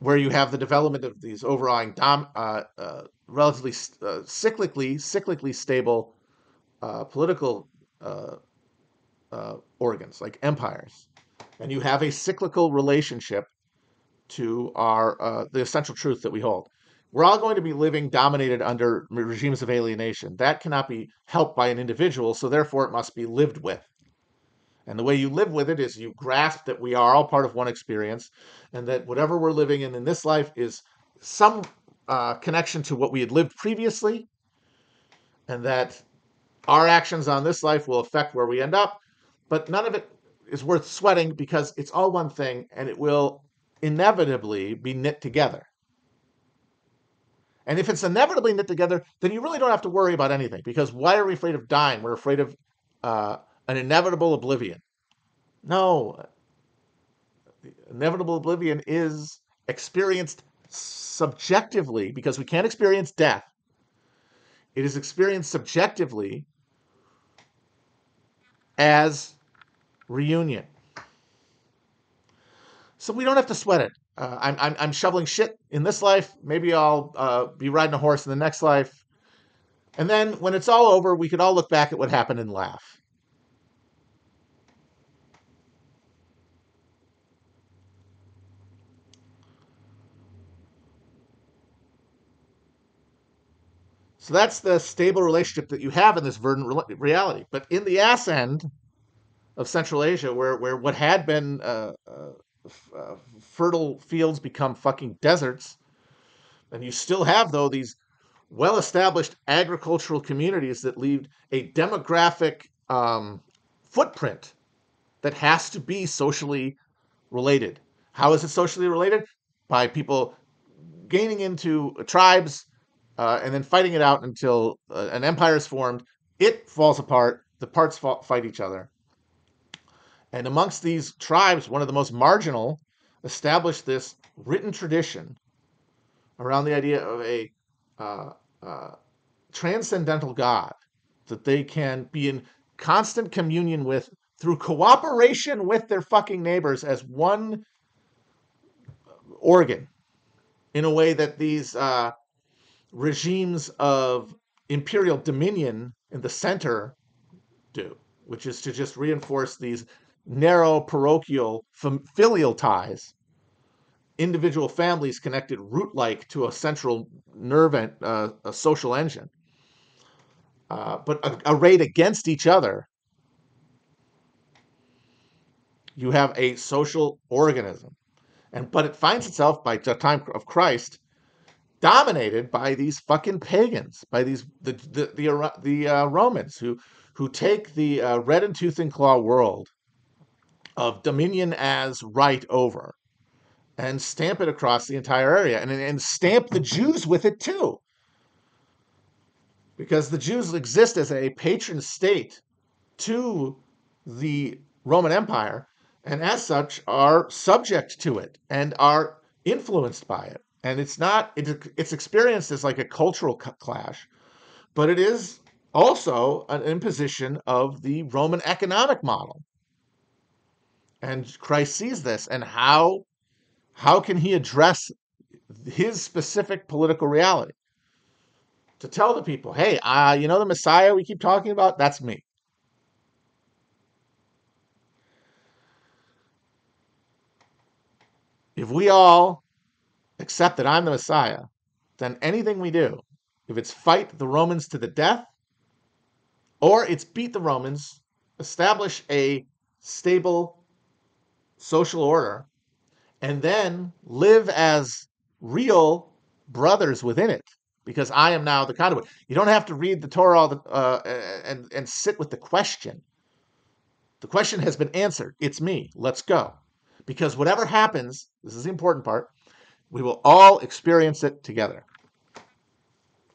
where you have the development of these overall dom, uh, uh, relatively uh, cyclically cyclically stable uh, political uh, uh, organs like empires, and you have a cyclical relationship to our the essential truth that we hold. We're all going to be living dominated under regimes of alienation. That cannot be helped by an individual, so therefore it must be lived with. And the way you live with it is you grasp that we are all part of one experience and that whatever we're living in in this life is some uh, connection to what we had lived previously, and that our actions on this life will affect where we end up, but none of it is worth sweating because it's all one thing and it will inevitably be knit together. And if it's inevitably knit together, then you really don't have to worry about anything because why are we afraid of dying? We're afraid of uh, an inevitable oblivion. No, inevitable oblivion is experienced subjectively because we can't experience death. It is experienced subjectively as reunion. So we don't have to sweat it. Uh, I'm, I'm, I'm shoveling shit in this life. Maybe I'll uh, be riding a horse in the next life. And then when it's all over, we could all look back at what happened and laugh. So that's the stable relationship that you have in this verdant reality. But in the ass end of Central Asia, where, where what had been uh, uh, uh, fertile fields become fucking deserts, and you still have, though, these well established agricultural communities that leave a demographic um, footprint that has to be socially related. How is it socially related? By people gaining into tribes uh, and then fighting it out until uh, an empire is formed. It falls apart. The parts fight each other. And amongst these tribes, one of the most marginal established this written tradition around the idea of a uh, uh, transcendental God that they can be in constant communion with through cooperation with their fucking neighbors as one organ in a way that these uh, regimes of imperial dominion in the center do, which is to just reinforce these narrow parochial filial ties, individual families connected root like to a central nerve and uh, a social engine, uh, but arrayed against each other. You have a social organism, and but it finds itself by the time of Christ dominated by these fucking pagans, by these the the the, the uh, Romans who who take the uh, red and tooth and claw world of dominion as right over and stamp it across the entire area and, and stamp the Jews with it too. Because the Jews exist as a patron state to the Roman Empire and as such are subject to it and are influenced by it and it's not it's, it's experienced as like a cultural clash but it is also an imposition of the roman economic model. And christ sees this and how how can he address his specific political reality? To tell the people hey uh, you know the messiah we keep talking about? That's me. If we all accept that I'm the Messiah, then anything we do, if it's fight the Romans to the death, or it's beat the Romans, establish a stable social order, and then live as real brothers within it, because I am now the conduit. You don't have to read the Torah all the, uh, and and sit with the question. The question has been answered. It's me. Let's go. Because whatever happens, this is the important part we will all experience it together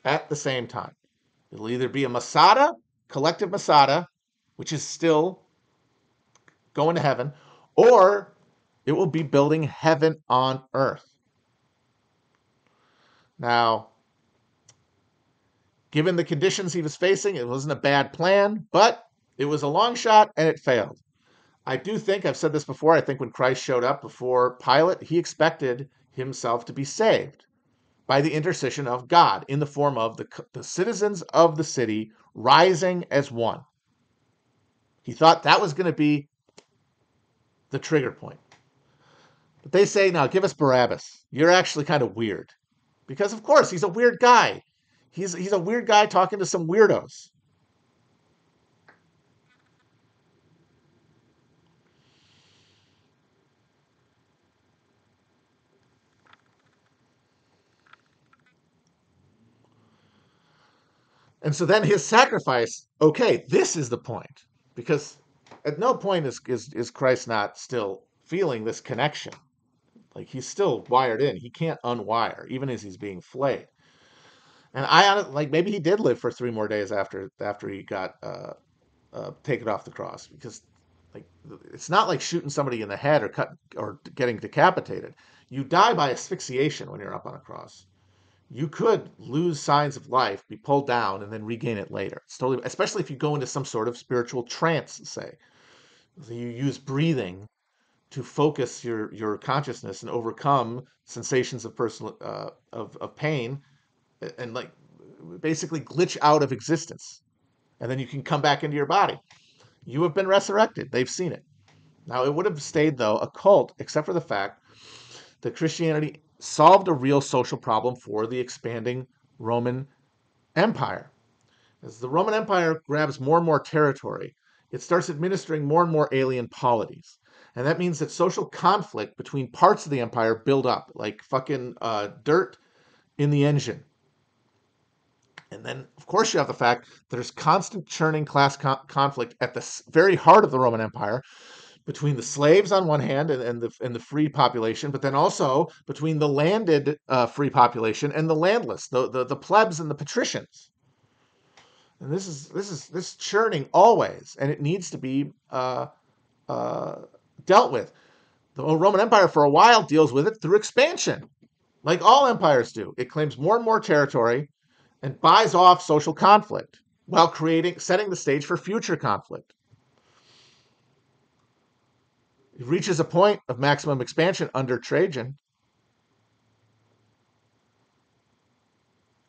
at the same time. It'll either be a Masada, collective Masada, which is still going to heaven, or it will be building heaven on earth. Now, given the conditions he was facing, it wasn't a bad plan, but it was a long shot and it failed. I do think, I've said this before, I think when Christ showed up before Pilate, he expected himself to be saved by the intercession of God in the form of the, the citizens of the city rising as one. He thought that was going to be the trigger point. But they say, now give us Barabbas. You're actually kind of weird. Because, of course, he's a weird guy. He's, he's a weird guy talking to some weirdos. And so then his sacrifice, okay, this is the point. Because at no point is, is, is Christ not still feeling this connection. Like he's still wired in. He can't unwire, even as he's being flayed. And I like maybe he did live for three more days after after he got uh, uh, taken off the cross because like it's not like shooting somebody in the head or cut or getting decapitated. You die by asphyxiation when you're up on a cross you could lose signs of life, be pulled down, and then regain it later. It's totally, especially if you go into some sort of spiritual trance, say. You use breathing to focus your your consciousness and overcome sensations of personal uh, of of pain, and like basically glitch out of existence, and then you can come back into your body. You have been resurrected. They've seen it. Now it would have stayed though a cult, except for the fact that Christianity solved a real social problem for the expanding Roman Empire. As the Roman Empire grabs more and more territory, it starts administering more and more alien polities. And that means that social conflict between parts of the empire build up like fucking uh, dirt in the engine. And then, of course, you have the fact there's constant churning class co- conflict at the very heart of the Roman Empire between the slaves on one hand and, and the and the free population, but then also between the landed uh, free population and the landless, the, the the plebs and the patricians. And this is this is this churning always, and it needs to be uh, uh, dealt with. The Roman Empire, for a while, deals with it through expansion, like all empires do. It claims more and more territory and buys off social conflict while creating setting the stage for future conflict. It reaches a point of maximum expansion under Trajan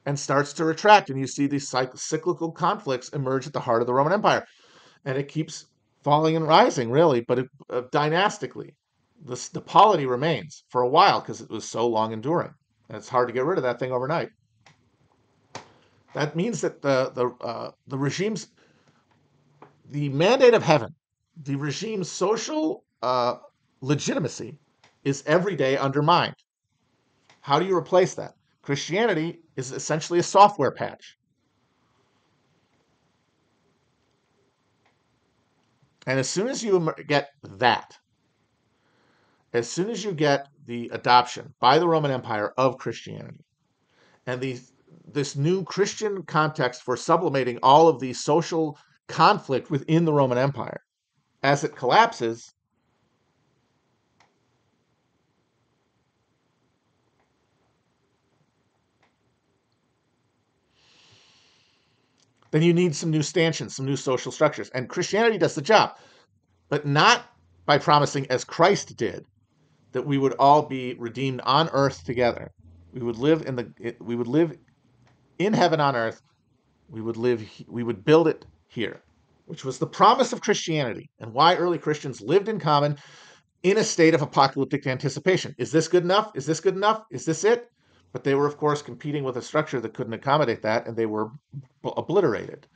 and starts to retract. And you see these cyclical conflicts emerge at the heart of the Roman Empire. And it keeps falling and rising, really, but it, uh, dynastically. The, the polity remains for a while because it was so long enduring. And it's hard to get rid of that thing overnight. That means that the, the, uh, the regime's, the mandate of heaven, the regime's social uh, legitimacy is every day undermined. How do you replace that? Christianity is essentially a software patch. And as soon as you get that, as soon as you get the adoption by the Roman Empire of Christianity and the, this new Christian context for sublimating all of the social conflict within the Roman Empire, as it collapses, then you need some new stanchions, some new social structures. And Christianity does the job, but not by promising, as Christ did, that we would all be redeemed on earth together. We would live in the we would live in heaven on earth. We would live we would build it here, which was the promise of Christianity and why early Christians lived in common in a state of apocalyptic anticipation. Is this good enough? Is this good enough? Is this it? But they were, of course, competing with a structure that couldn't accommodate that, and they were obliterated.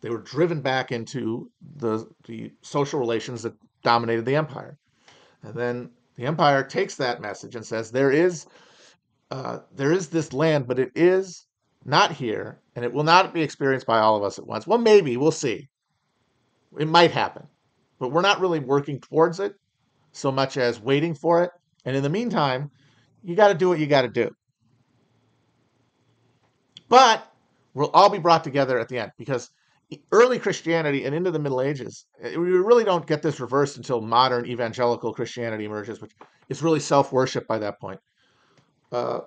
They were driven back into the, the social relations that dominated the empire. And then the empire takes that message and says, there is, uh, there is this land, but it is not here, and it will not be experienced by all of us at once. Well, maybe, we'll see. It might happen. But we're not really working towards it so much as waiting for it. And in the meantime, you got to do what you got to do. But we'll all be brought together at the end because early Christianity and into the Middle Ages, eh, we really don't get this reversed until modern evangelical Christianity emerges, which is really self worship by that point. Uh,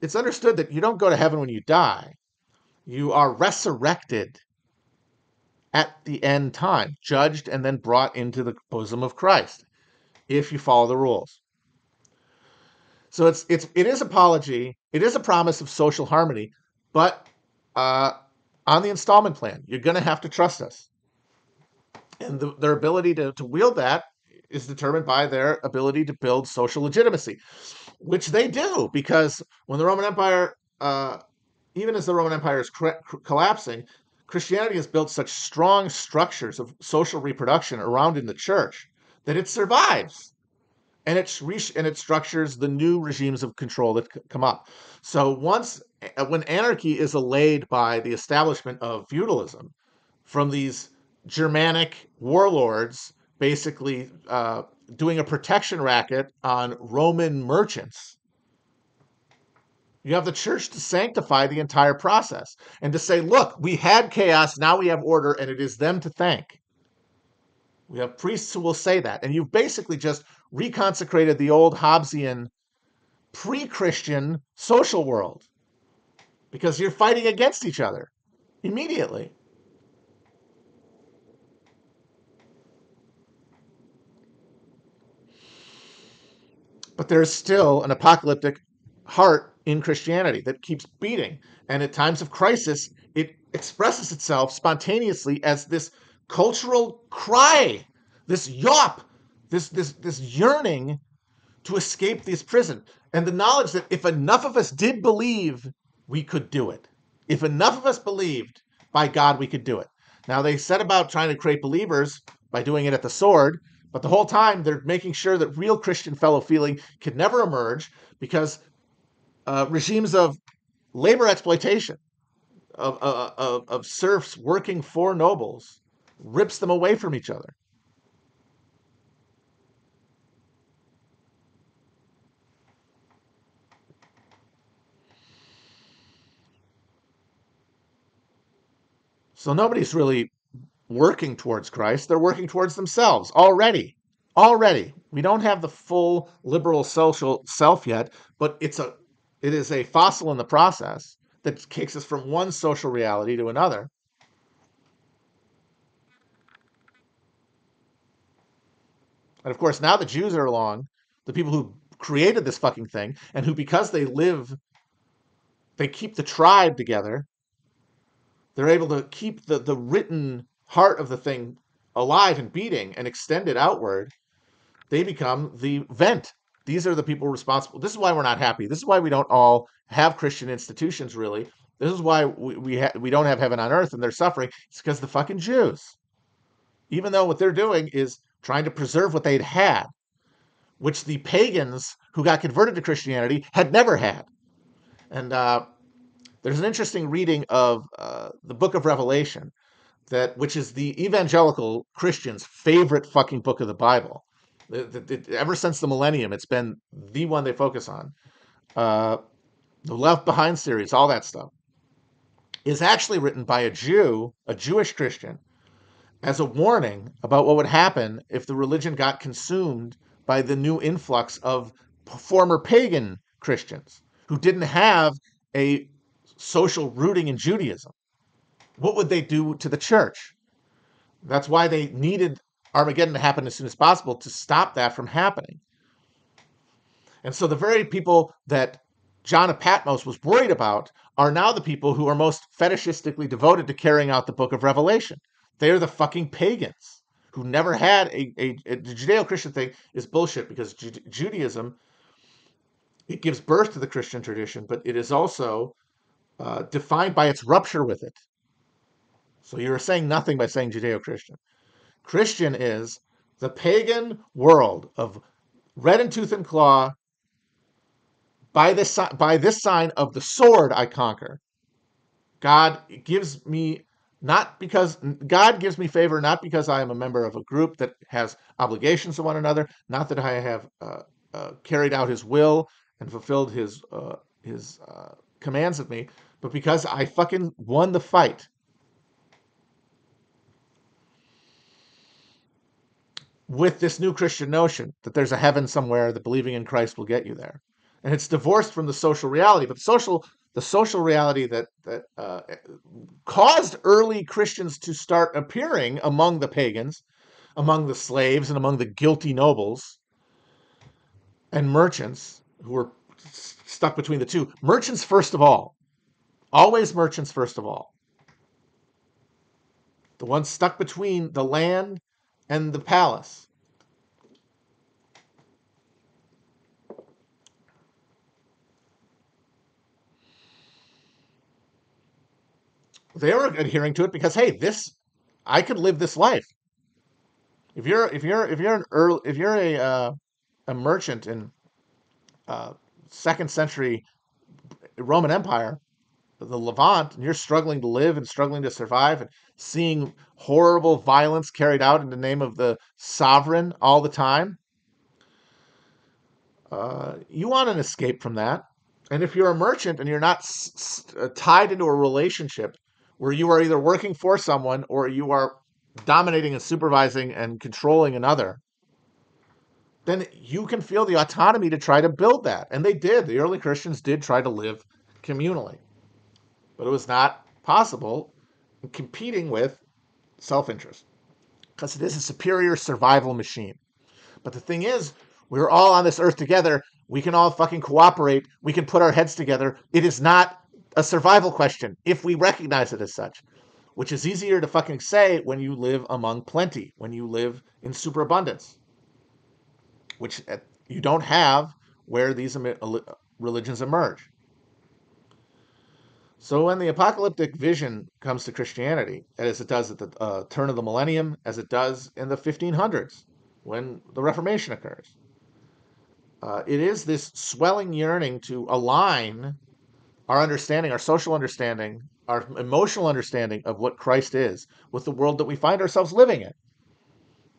it's understood that you don't go to heaven when you die, you are resurrected at the end time, judged and then brought into the bosom of Christ if you follow the rules. So it's it's it is apology. It is a promise of social harmony, but uh, on the installment plan, you're going to have to trust us, and the, their ability to to wield that is determined by their ability to build social legitimacy, which they do because when the Roman Empire, uh, even as the Roman Empire is collapsing, Christianity has built such strong structures of social reproduction around in the church that it survives and it re- and it structures the new regimes of control that c- come up. So once uh, when anarchy is allayed by the establishment of feudalism from these Germanic warlords, basically uh, doing a protection racket on Roman merchants. You have the church to sanctify the entire process and to say, look, we had chaos, now we have order, and it is them to thank. We have priests who will say that. And you've basically just reconsecrated the old Hobbesian, pre Christian social world because you're fighting against each other immediately. But there's still an apocalyptic heart in Christianity that keeps beating. And at times of crisis, it expresses itself spontaneously as this cultural cry, this yawp, this this this yearning to escape this prison, and the knowledge that if enough of us did believe, we could do it. If enough of us believed, by God, we could do it. Now they set about trying to create believers by doing it at the sword, but the whole time they're making sure that real Christian fellow feeling could never emerge because uh, regimes of labor exploitation, of, uh, of, of serfs working for nobles, rips them away from each other. So nobody's really working towards Christ. They're working towards themselves already. Already. We don't have the full liberal social self yet, but it's a it is a fossil in the process that takes us from one social reality to another. And of course, now the Jews are along, the people who created this fucking thing, and who, because they live, they keep the tribe together, they're able to keep the, the written heart of the thing alive and beating and extend it outward. They become the vent. These are the people responsible. This is why we're not happy. This is why we don't all have Christian institutions, really. This is why we, we, ha- we don't have heaven on earth and they're suffering. It's because the fucking Jews. Even though what they're doing is trying to preserve what they'd had, which the pagans who got converted to Christianity had never had. And uh, there's an interesting reading of uh, the book of Revelation, that which is the evangelical Christian's favorite fucking book of the Bible. It, it, it, ever since the millennium, it's been the one they focus on. Uh, the Left Behind series, all that stuff, is actually written by a Jew, a Jewish Christian, as a warning about what would happen if the religion got consumed by the new influx of former pagan Christians who didn't have a social rooting in Judaism. What would they do to the church? That's why they needed Armageddon to happen as soon as possible to stop that from happening. And so the very people that John of Patmos was worried about are now the people who are most fetishistically devoted to carrying out the book of Revelation. They're the fucking pagans who never had a, a, a Judeo Christian thing is bullshit because Ju- Judaism it gives birth to the Christian tradition, but it is also uh, defined by its rupture with it. So you're saying nothing by saying Judeo Christian. Christian is the pagan world of red and tooth and claw. By this, by this sign of the sword I conquer. God gives me not because God gives me favor, not because I am a member of a group that has obligations to one another, not that I have uh, uh, carried out His will and fulfilled His uh, His uh, commands of me, but because I fucking won the fight. With this new Christian notion that there's a heaven somewhere that believing in Christ will get you there, and it's divorced from the social reality. But the social the social reality that that uh, caused early Christians to start appearing among the pagans, among the slaves, and among the guilty nobles and merchants who were stuck between the two. Merchants first of all. Always merchants first of all. The ones stuck between the land and the palace. They were adhering to it because hey, this I could live this life. If you're if you're if you're an early if you're a uh, a merchant in uh, second century Roman Empire, the Levant, and you're struggling to live and struggling to survive and seeing horrible violence carried out in the name of the sovereign all the time, uh, you want an escape from that. And if you're a merchant and you're not s- s- uh, tied into a relationship where you are either working for someone or you are dominating and supervising and controlling another, then you can feel the autonomy to try to build that. And they did. The early Christians did try to live communally. But it was not possible in competing with self interest because it is a superior survival machine. But the thing is, we're all on this earth together. We can all fucking cooperate. We can put our heads together. It is not a survival question if we recognize it as such, which is easier to fucking say when you live among plenty, when you live in superabundance, which uh, you don't have where these religions emerge. So when the apocalyptic vision comes to Christianity, as it does at the uh, turn of the millennium, as it does in the 1500s, when the Reformation occurs, uh, it is this swelling yearning to align our understanding, our social understanding, our emotional understanding of what Christ is with the world that we find ourselves living in.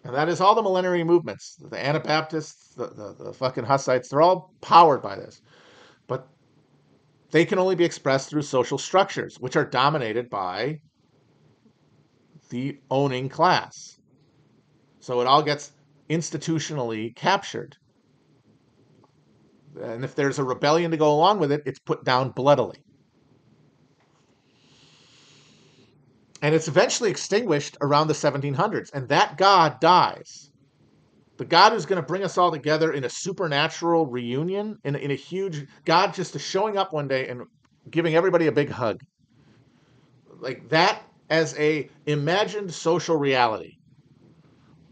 And that is all the millenary movements. The Anabaptists, the, the, the fucking Hussites, they're all powered by this. But they can only be expressed through social structures, which are dominated by the owning class. So it all gets institutionally captured. And if there's a rebellion to go along with it, it's put down bloodily. And it's eventually extinguished around the 1700s. And that God dies. The God who's going to bring us all together in a supernatural reunion, in, in a huge God just showing up one day and giving everybody a big hug. Like that as a imagined social reality.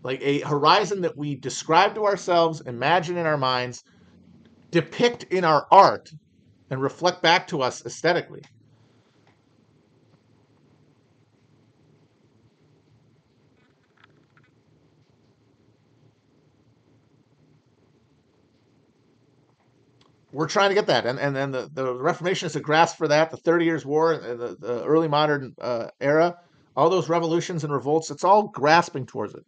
Like a horizon that we describe to ourselves, imagine in our minds, depict in our art and reflect back to us aesthetically. We're trying to get that, and and then the, the Reformation is a grasp for that. The Thirty Years' War, and the, the early modern uh, era, all those revolutions and revolts, it's all grasping towards it,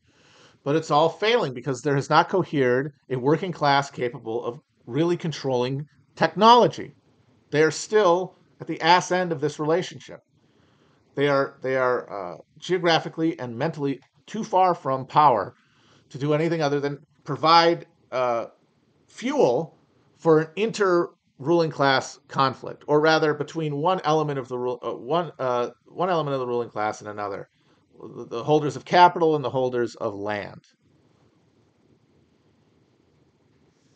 but it's all failing because there has not cohered a working class capable of really controlling technology. They are still at the ass end of this relationship. They are they are uh, geographically and mentally too far from power to do anything other than provide uh, fuel for an inter ruling class conflict, or rather between one element of the uh, one uh, one element of the ruling class and another, the holders of capital and the holders of land.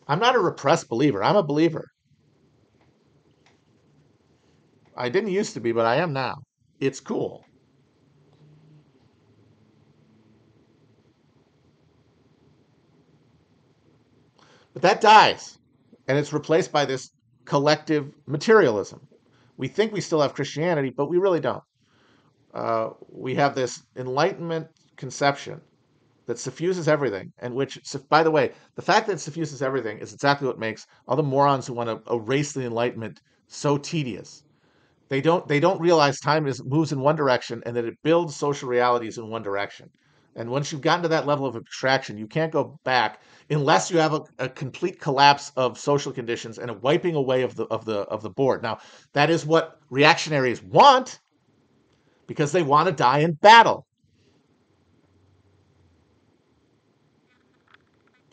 I'm not a repressed believer. I'm a believer. I didn't used to be, but I am now. It's cool. But that dies, and it's replaced by this collective materialism. We think we still have Christianity, but we really don't. Uh, we have this Enlightenment conception that suffuses everything, and which, by the way, the fact that it suffuses everything is exactly what makes all the morons who want to erase the Enlightenment so tedious. They don't they don't realize time is moves in one direction and that it builds social realities in one direction. And once you've gotten to that level of abstraction, you can't go back unless you have a, a, complete collapse of social conditions and a wiping away of the of the of the board. Now, that is what reactionaries want because they want to die in battle.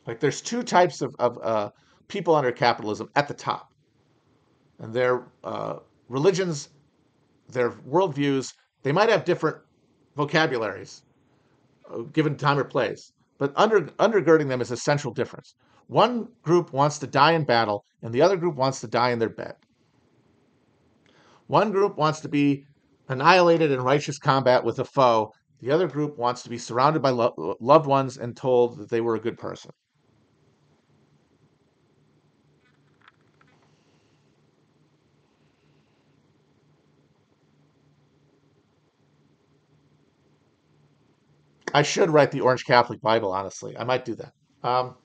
Like there's two types of, of uh, people under capitalism at the top, and their uh, religions, their worldviews, they might have different vocabularies, given time or place, but under undergirding them is a central difference. One group wants to die in battle, and the other group wants to die in their bed. One group wants to be annihilated in righteous combat with a foe. The other group wants to be surrounded by lo- loved ones and told that they were a good person. I should write the Orange Catholic Bible, honestly. I might do that. Um,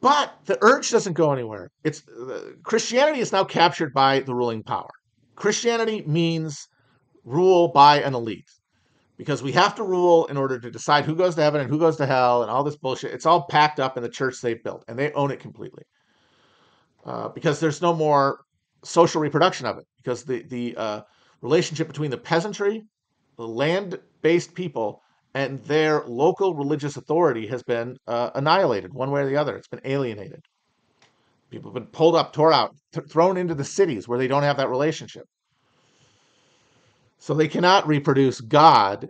but the urge doesn't go anywhere. It's uh, Christianity is now captured by the ruling power. Christianity means rule by an elite because we have to rule in order to decide who goes to heaven and who goes to hell and all this bullshit. It's all packed up in the church they've built and they own it completely uh, because there's no more social reproduction of it because the the uh, relationship between the peasantry the land-based people and their local religious authority has been uh, annihilated one way or the other. It's been alienated. People have been pulled up, tore out, th- thrown into the cities where they don't have that relationship. So they cannot reproduce God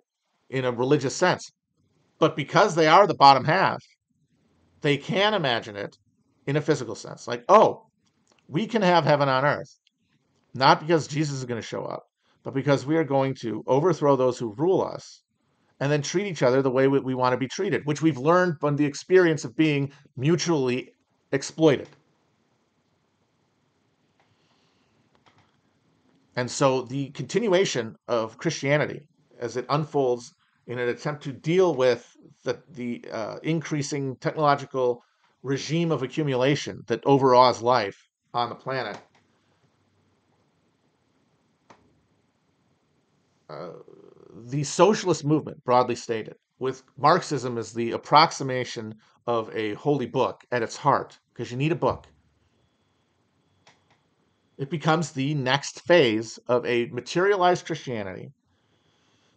in a religious sense. But because they are the bottom half, they can imagine it in a physical sense. Like, oh, we can have heaven on earth. Not because Jesus is going to show up, but because we are going to overthrow those who rule us and then treat each other the way we, we want to be treated, which we've learned from the experience of being mutually exploited. And so the continuation of Christianity as it unfolds in an attempt to deal with the, the uh, increasing technological regime of accumulation that overawes life on the planet The socialist movement, broadly stated, with Marxism as the approximation of a holy book at its heart, because you need a book. It becomes the next phase of a materialized Christianity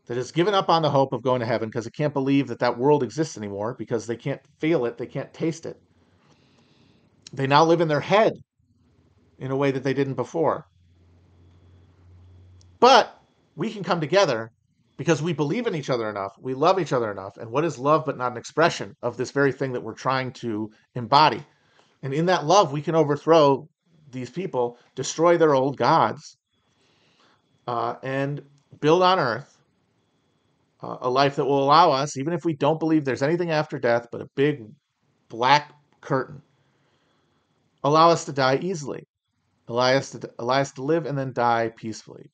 that has given up on the hope of going to heaven because it can't believe that that world exists anymore because they can't feel it, they can't taste it. They now live in their head in a way that they didn't before. But we can come together because we believe in each other enough, we love each other enough. And what is love but not an expression of this very thing that we're trying to embody? And in that love, we can overthrow these people, destroy their old gods, uh, and build on earth uh, a life that will allow us, even if we don't believe there's anything after death but a big black curtain, allow us to die easily, allow us to, allow us to live and then die peacefully.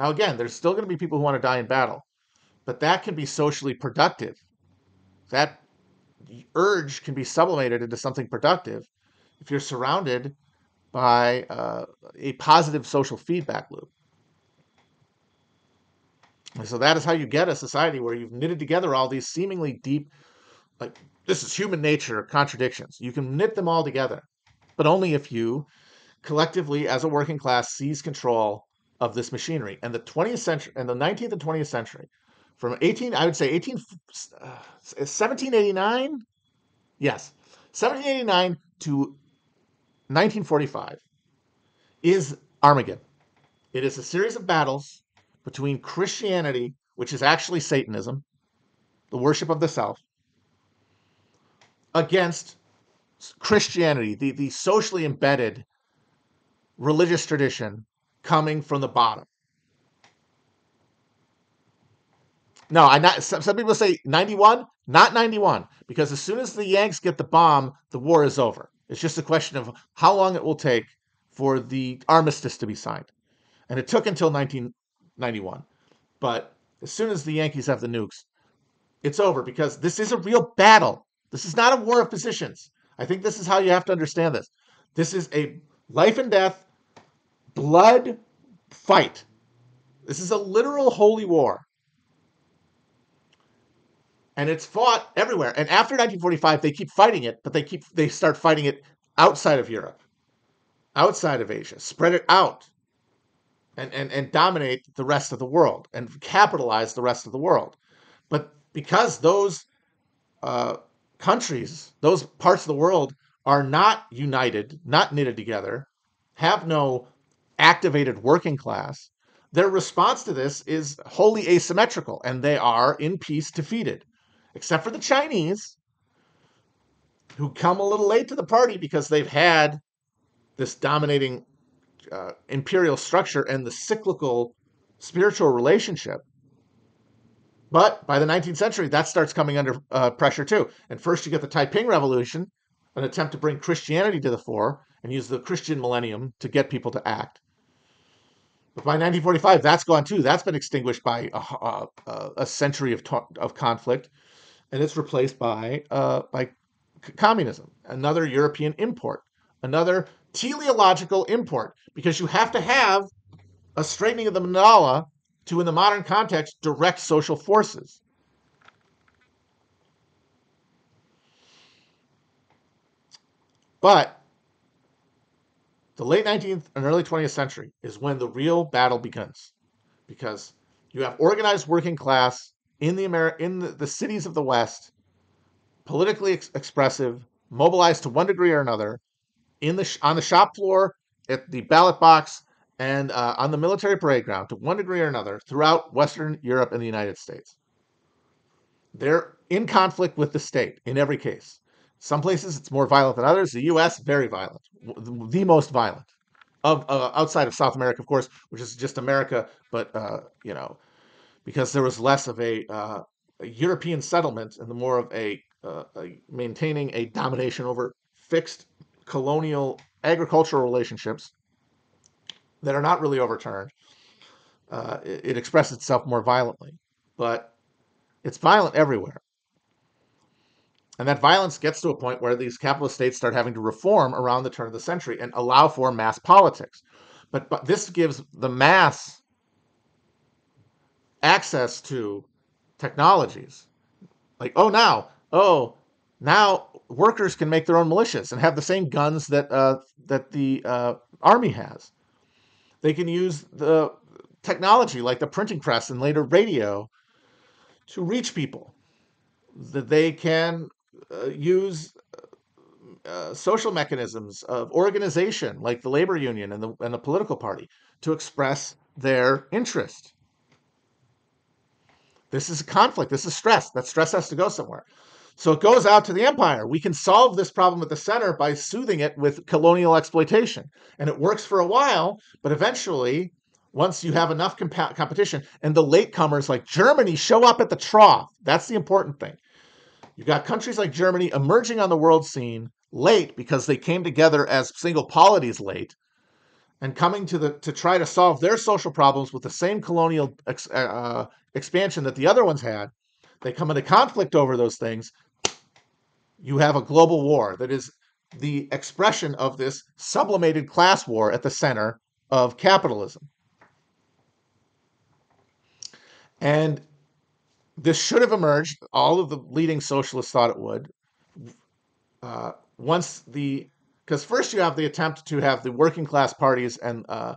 Now, again, there's still going to be people who want to die in battle, but that can be socially productive. That urge can be sublimated into something productive if you're surrounded by uh, a positive social feedback loop. And so that is how you get a society where you've knitted together all these seemingly deep, like this is human nature contradictions. You can knit them all together, but only if you collectively, as a working class, seize control of this machinery. And the 20th century and the 19th and 20th century, from 18, I would say 18, uh, 1789, yes, 1789 to 1945 is Armageddon. It is a series of battles between Christianity, which is actually Satanism, the worship of the self, against Christianity, the, the socially embedded religious tradition coming from the bottom. No, I not. Some, some people say 91, not 91, because as soon as the Yanks get the bomb, the war is over. It's just a question of how long it will take for the armistice to be signed, and it took until 1991. But as soon as the Yankees have the nukes, it's over because this is a real battle. This is not a war of positions. I think this is how you have to understand this. This is a life and death blood fight. This is a literal holy war. And it's fought everywhere. And after 1945, they keep fighting it, but they keep they start fighting it outside of Europe, outside of Asia, spread it out, and, and, and dominate the rest of the world and capitalize the rest of the world. But because those uh, countries, those parts of the world are not united, not knitted together, have no activated working class, their response to this is wholly asymmetrical, and they are in peace defeated. except for the Chinese, who come a little late to the party because they've had this dominating uh, imperial structure and the cyclical spiritual relationship. But by the 19th century, that starts coming under uh, pressure too. And first, you get the Taiping Revolution, an attempt to bring Christianity to the fore and use the Christian millennium to get people to act. By 1945, that's gone too. That's been extinguished by a, a, a century of, of conflict, and it's replaced by uh, by communism, another European import, another teleological import, because you have to have a straightening of the mandala to, in the modern context, direct social forces. But the late 19th and early 20th century is when the real battle begins because you have organized working class in the Ameri- in the, the cities of the West politically ex- expressive, mobilized to one degree or another, in the sh- on the shop floor, at the ballot box, and uh, on the military parade ground to one degree or another throughout Western Europe and the United States. They're in conflict with the state in every case. Some places it's more violent than others. The U.S. very violent, the most violent of uh, outside of South America, of course, which is just America, but uh, you know, because there was less of a, uh, a European settlement and the more of a uh, maintaining a domination over fixed colonial agricultural relationships that are not really overturned. Uh, it, it expresses itself more violently, but it's violent everywhere. And that violence gets to a point where these capitalist states start having to reform around the turn of the century and allow for mass politics. But, but this gives the mass access to technologies. Like, oh, now oh, now workers can make their own militias and have the same guns that uh, that the uh, army has. They can use the technology like the printing press and later radio to reach people. That they can uh, use uh, social mechanisms of organization like the labor union and the, and the political party to express their interest. This is a conflict. This is stress. That stress has to go somewhere. So it goes out to the empire. We can solve this problem at the center by soothing it with colonial exploitation. And it works for a while, but eventually, once you have enough comp- competition and the latecomers like Germany show up at the trough, that's the important thing. You've got countries like Germany emerging on the world scene late because they came together as single polities late and coming to the to try to solve their social problems with the same colonial ex, uh, expansion that the other ones had. They come into conflict over those things you have a global war that is the expression of this sublimated class war at the center of capitalism. And this should have emerged, all of the leading socialists thought it would, uh, once the, because first you have the attempt to have the working class parties and uh,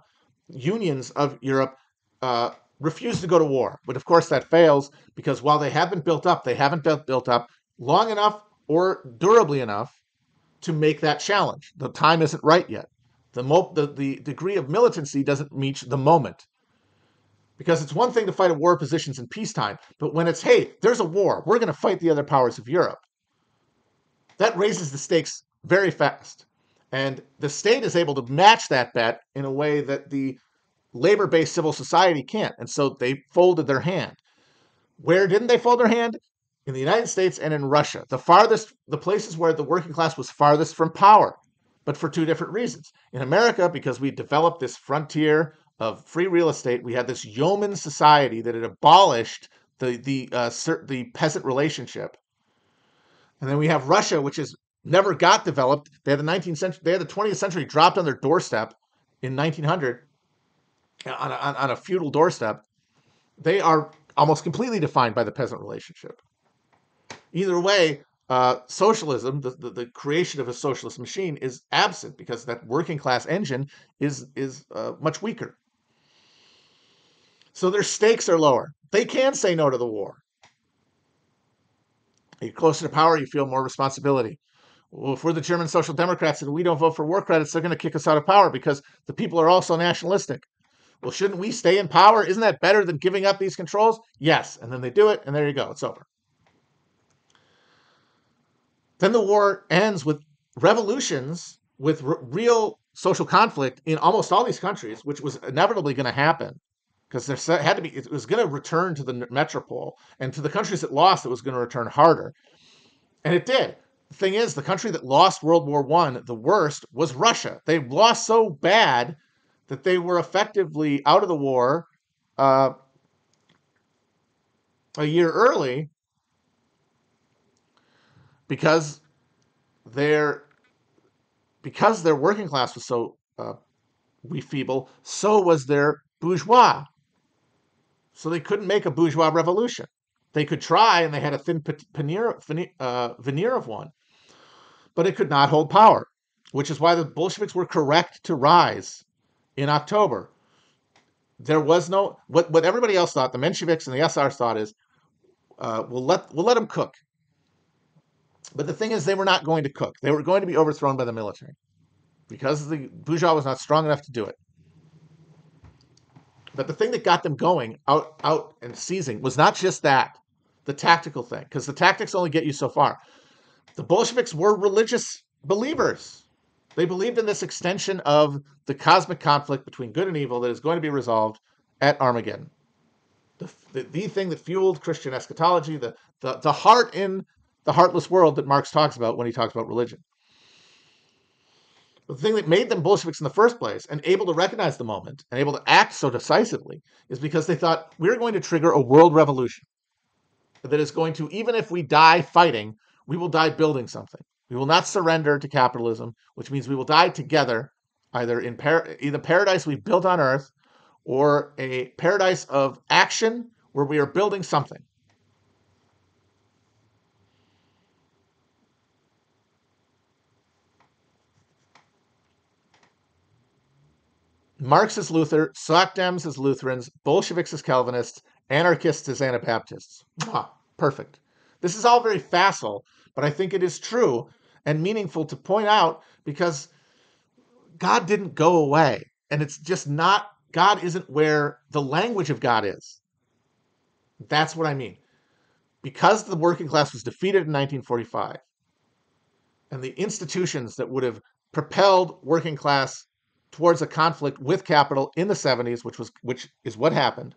unions of Europe uh, refuse to go to war. But of course, that fails because while they have been built up, they haven't been built up long enough or durably enough to make that challenge. The time isn't right yet. The, mo- the, the degree of militancy doesn't reach the moment. Because it's one thing to fight a war positions in peacetime, but when it's, hey, there's a war, we're going to fight the other powers of Europe, that raises the stakes very fast. And the state is able to match that bet in a way that the labor based civil society can't. And so they folded their hand. Where didn't they fold their hand? in the United States and in Russia, the farthest, the places where the working class was farthest from power, but for two different reasons. In America, because we developed this frontier of free real estate, we had this yeoman society that had abolished the the uh, the peasant relationship, and then we have Russia, which has never got developed. They had the 19th century, they had the 20th century dropped on their doorstep in 1900 on a, on a feudal doorstep. They are almost completely defined by the peasant relationship. Either way, uh, socialism, the, the, the, creation of a socialist machine, is absent because that working class engine is is uh, much weaker. So their stakes are lower. They can say no to the war. You're closer to power, you feel more responsibility. Well, if we're the German Social Democrats and we don't vote for war credits, they're going to kick us out of power because the people are also nationalistic. Well, shouldn't we stay in power? Isn't that better than giving up these controls? Yes. And then they do it, and there you go. It's over. then the war ends with revolutions, with r- real social conflict in almost all these countries, which was inevitably going to happen because there had to be it was going to return to the metropole and to the countries that lost it was going to return harder. And it did. The thing is the country that lost world war one the worst was russia. They lost so bad that they were effectively out of the war uh, a year early because their because their working class was so uh, we feeble so was their bourgeois so they couldn't make a bourgeois revolution. They could try, and they had a thin veneer, uh, veneer of one, but it could not hold power, which is why the Bolsheviks were correct to rise in October. There was no what what everybody else thought. The Mensheviks and the SRs thought is, uh, we'll let we'll let them cook. But the thing is, they were not going to cook. They were going to be overthrown by the military because the bourgeois was not strong enough to do it. But the thing that got them going out out and seizing was not just that, the tactical thing, because the tactics only get you so far. The Bolsheviks were religious believers. They believed in this extension of the cosmic conflict between good and evil that is going to be resolved at Armageddon. The, the, the thing that fueled Christian eschatology, the, the, the heart in the heartless world that Marx talks about when he talks about religion. The thing that made them Bolsheviks in the first place and able to recognize the moment and able to act so decisively is because they thought we're going to trigger a world revolution that is going to, even if we die fighting, we will die building something. We will not surrender to capitalism, which means we will die together, either in par- either paradise we built on earth or a paradise of action where we are building something. Marx as Luther, Dems as Lutherans, Bolsheviks as Calvinists, anarchists as Anabaptists. Ah, perfect. This is all very facile, but I think it is true and meaningful to point out because God didn't go away. And it's just not, God isn't where the language of God is. That's what I mean. Because the working class was defeated in 1945, and the institutions that would have propelled working class towards a conflict with capital in the 70s, which was which is what happened,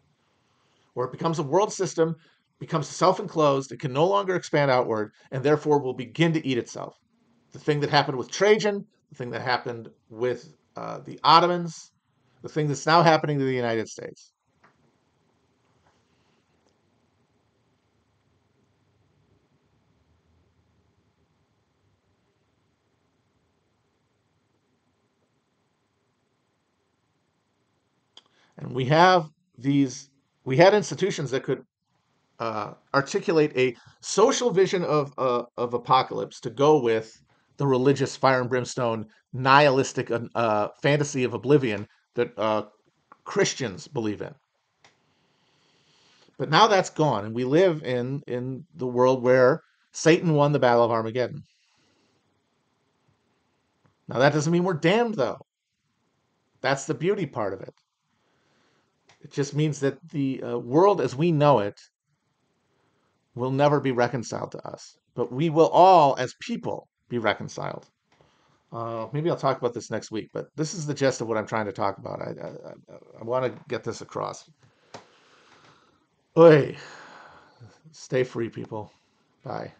where it becomes a world system, becomes self-enclosed, it can no longer expand outward, and therefore will begin to eat itself. The thing that happened with Trajan, the thing that happened with uh, the Ottomans, the thing that's now happening to the United States. And we have these, we had institutions that could uh, articulate a social vision of, uh, of apocalypse to go with the religious fire and brimstone nihilistic uh, fantasy of oblivion that uh, Christians believe in. But now that's gone, and we live in in the world where Satan won the battle of Armageddon. Now that doesn't mean we're damned, though. That's the beauty part of it. It just means that the uh, world as we know it will never be reconciled to us, but we will all, as people, be reconciled. Uh, maybe I'll talk about this next week, but this is the gist of what I'm trying to talk about. I, I, I, I want to get this across. Oi, stay free, people. Bye.